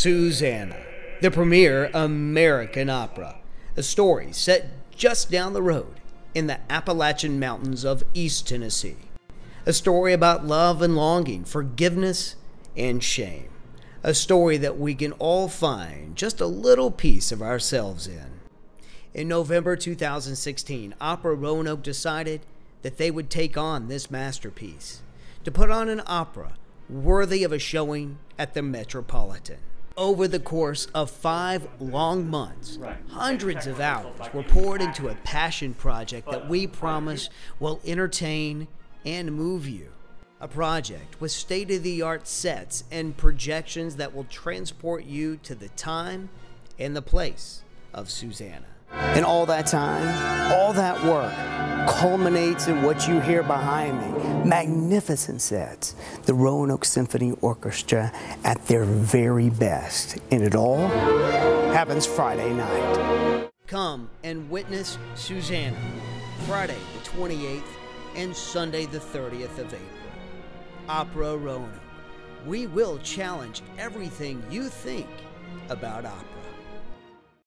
Susannah, the premier American opera, a story set just down the road in the Appalachian Mountains of East Tennessee. A story about love and longing, forgiveness and shame. A story that we can all find just a little piece of ourselves in. In November 2016, Opera Roanoke decided that they would take on this masterpiece to put on an opera worthy of a showing at the Metropolitan. Over the course of five long months, hundreds of hours were poured into a passion project that we promise will entertain and move you. A project with state of the art sets and projections that will transport you to the time and the place of Susannah. And all that time, all that work culminates in what you hear behind me. Magnificent sets. The Roanoke Symphony Orchestra at their very best. And it all happens Friday night. Come and witness Susannah, Friday the 28th and Sunday the 30th of April. Opera Roanoke. We will challenge everything you think about opera.